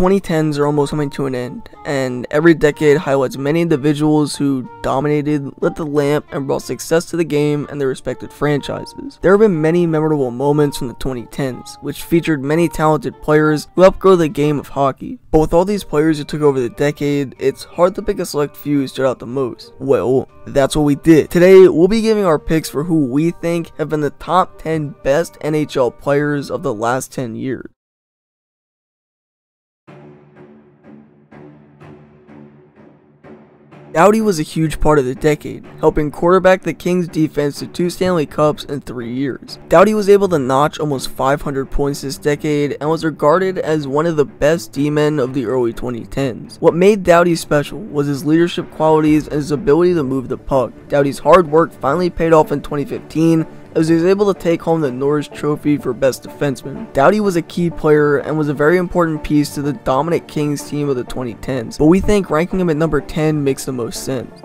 2010s are almost coming to an end, and every decade highlights many individuals who dominated, lit the lamp, and brought success to the game and their respected franchises. There have been many memorable moments from the 2010s, which featured many talented players who helped grow the game of hockey. But with all these players who took over the decade, it's hard to pick a select few who stood out the most. Well, that's what we did. Today, we'll be giving our picks for who we think have been the top 10 best NHL players of the last 10 years. Doughty was a huge part of the decade, helping quarterback the Kings defense to two Stanley Cups in three years. Doughty was able to notch almost 500 points this decade and was regarded as one of the best D-men of the early 2010s. What made Doughty special was his leadership qualities and his ability to move the puck. Doughty's hard work finally paid off in 2015 as he was able to take home the Norris Trophy for Best Defenseman. Doughty was a key player and was a very important piece to the dominant Kings team of the 2010s, but we think ranking him at number 10 makes the most sense.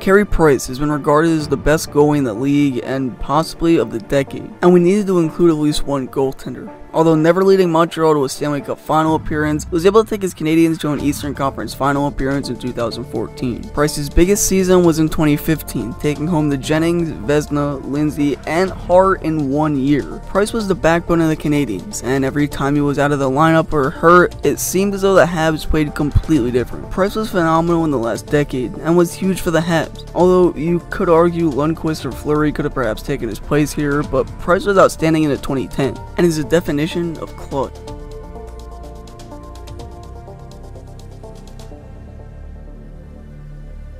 Carey Price has been regarded as the best goalie in the league and possibly of the decade, and we needed to include at least one goaltender. Although never leading Montreal to a Stanley Cup final appearance, he was able to take his Canadiens to an Eastern Conference final appearance in 2014. Price's biggest season was in 2015, taking home the Jennings, Vezina, Lindsay, and Hart in one year. Price was the backbone of the Canadiens, and every time he was out of the lineup or hurt, it seemed as though the Habs played completely different. Price was phenomenal in the last decade, and was huge for the Habs. Although you could argue Lundqvist or Fleury could have perhaps taken his place here, but Price was outstanding in the 2010, and is a definition definition of clutch.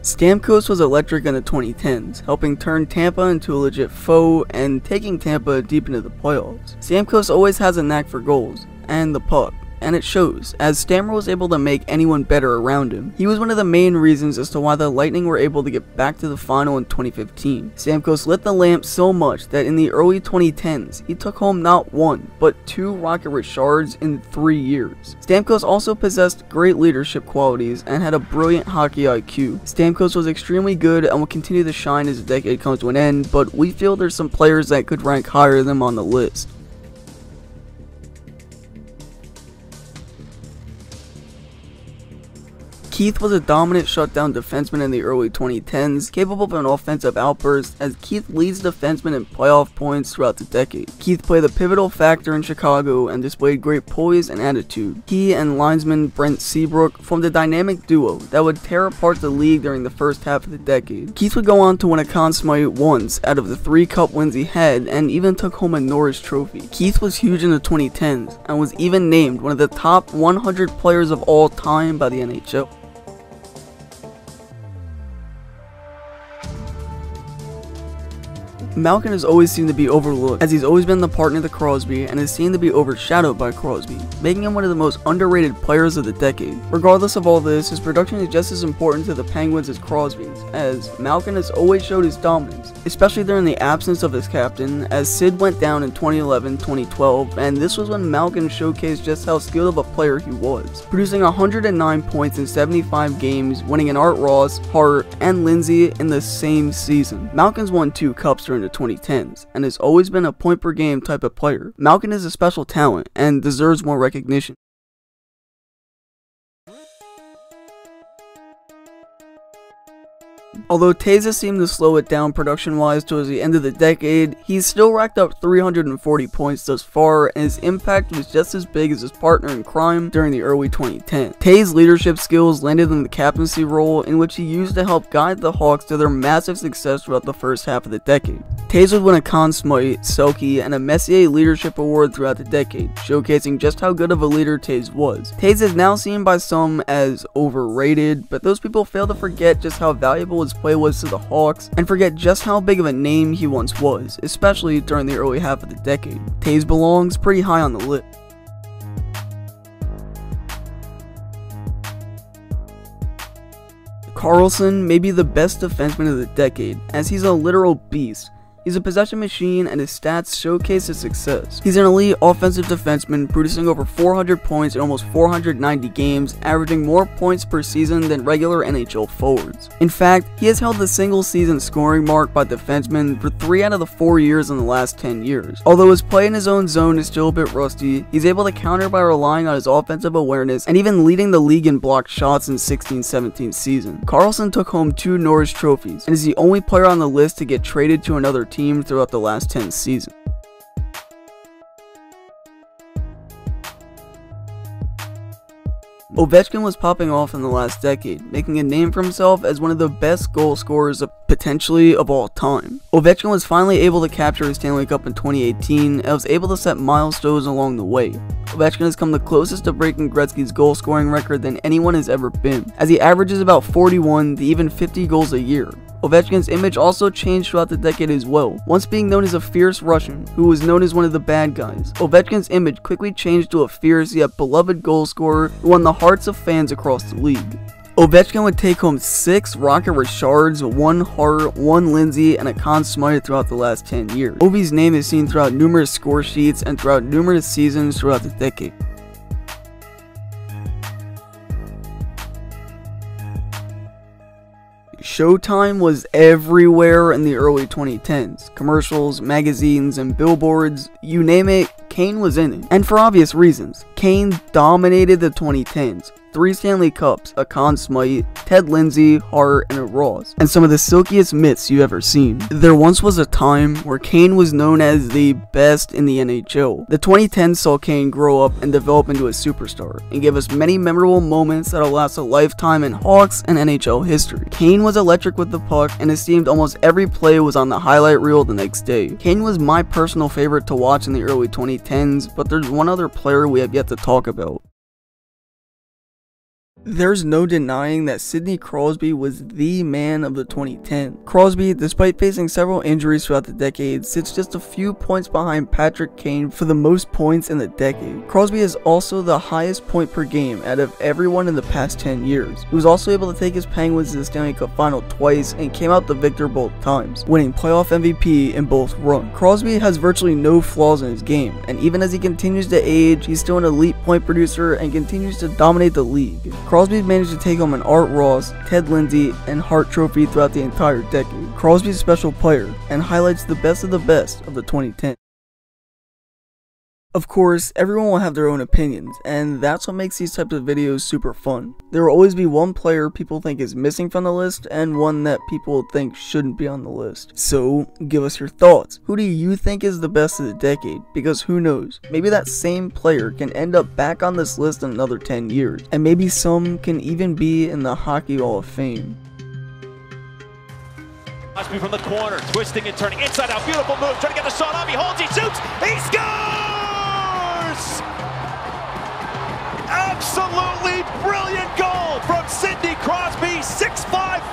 Stamkos was electric in the 2010s, helping turn Tampa into a legit foe and taking Tampa deep into the playoffs. Stamkos always has a knack for goals, and the puck, and it shows, as Stammer was able to make anyone better around him. He was one of the main reasons as to why the Lightning were able to get back to the final in 2015. Stamkos lit the lamp so much that in the early 2010s, he took home not one, but two Rocket Richards in three years. Stamkos also possessed great leadership qualities and had a brilliant hockey IQ. Stamkos was extremely good and will continue to shine as the decade comes to an end, but we feel there's some players that could rank higher than him on the list. Keith was a dominant shutdown defenseman in the early 2010s, capable of an offensive outburst as Keith leads defensemen in playoff points throughout the decade. Keith played a pivotal factor in Chicago and displayed great poise and attitude. He and linesman Brent Seabrook formed a dynamic duo that would tear apart the league during the first half of the decade. Keith would go on to win a Conn Smythe once out of the three cup wins he had and even took home a Norris Trophy. Keith was huge in the 2010s and was even named one of the top 100 players of all time by the NHL. Malkin has always seemed to be overlooked, as he's always been the partner to Crosby and is seen to be overshadowed by Crosby, making him one of the most underrated players of the decade. Regardless of all this, his production is just as important to the Penguins as Crosby's, as Malkin has always showed his dominance, especially during the absence of his captain, as Sid went down in 2011-2012, and this was when Malkin showcased just how skilled of a player he was, producing 109 points in 75 games, winning an Art Ross, Hart, and Lindsay in the same season. Malkin's won two cups during the 2010s and has always been a point per game type of player. Malkin is a special talent and deserves more recognition. Although Toews seemed to slow it down production-wise towards the end of the decade, he's still racked up 340 points thus far, and his impact was just as big as his partner in crime during the early 2010s. Toews' leadership skills landed in the captaincy role, in which he used to help guide the Hawks to their massive success throughout the first half of the decade. Toews would win a Conn Smythe, Selke, and a Messier Leadership Award throughout the decade, showcasing just how good of a leader Toews was. Toews is now seen by some as overrated, but those people fail to forget just how valuable his play was to the Hawks, and forget just how big of a name he once was, especially during the early half of the decade. Toews belongs pretty high on the list. Karlsson may be the best defenseman of the decade, as he's a literal beast. He's a possession machine and his stats showcase his success. He's an elite offensive defenseman, producing over 400 points in almost 490 games, averaging more points per season than regular NHL forwards. In fact, he has held the single season scoring mark by defensemen for 3 out of the 4 years in the last 10 years. Although his play in his own zone is still a bit rusty, he's able to counter by relying on his offensive awareness and even leading the league in blocked shots in 16-17 season. Karlsson took home two Norris trophies and is the only player on the list to get traded to another team throughout the last 10 seasons. Ovechkin was popping off in the last decade, making a name for himself as one of the best goal scorers of potentially of all time. Ovechkin was finally able to capture his Stanley Cup in 2018 and was able to set milestones along the way. Ovechkin has come the closest to breaking Gretzky's goal scoring record than anyone has ever been, as he averages about 41 to even 50 goals a year. Ovechkin's image also changed throughout the decade as well. Once being known as a fierce Russian, who was known as one of the bad guys, Ovechkin's image quickly changed to a fierce yet beloved goal scorer who won the hearts of fans across the league. Ovechkin would take home 6 Rocket Richards, 1 Hart, 1 Lindsay, and a Conn Smythe throughout the last 10 years. Ovi's name is seen throughout numerous score sheets and throughout numerous seasons throughout the decade. Showtime was everywhere in the early 2010s. Commercials, magazines, and billboards, you name it, Kane was in it. And for obvious reasons. Kane dominated the 2010s, three Stanley Cups, a Conn Smythe, Ted Lindsay, Hart, and a Ross, and some of the silkiest mitts you've ever seen. There once was a time where Kane was known as the best in the NHL. The 2010s saw Kane grow up and develop into a superstar, and give us many memorable moments that'll last a lifetime in Hawks and NHL history. Kane was electric with the puck, and it seemed almost every play was on the highlight reel the next day. Kane was my personal favorite to watch in the early 2010s, but there's one other player we have yet to talk about. There's no denying that Sidney Crosby was the man of the 2010. Crosby, despite facing several injuries throughout the decade, sits just a few points behind Patrick Kane for the most points in the decade. Crosby is also the highest point per game out of everyone in the past 10 years. He was also able to take his Penguins to the Stanley Cup final twice and came out the victor both times, winning playoff MVP in both runs. Crosby has virtually no flaws in his game, and even as he continues to age, he's still an elite point producer and continues to dominate the league. Crosby managed to take home an Art Ross, Ted Lindsay, and Hart trophy throughout the entire decade. Crosby's a special player and highlights the best of the best of the 2010s. Of course, everyone will have their own opinions, and that's what makes these types of videos super fun. There will always be one player people think is missing from the list, and one that people think shouldn't be on the list. So, give us your thoughts. Who do you think is the best of the decade? Because who knows, maybe that same player can end up back on this list in another 10 years, and maybe some can even be in the Hockey Hall of Fame. Crosby from the corner, twisting and turning, inside out, beautiful move, trying to get the shot off, he holds, he shoots, he scores! Absolutely brilliant goal from Sidney Crosby, 6'5".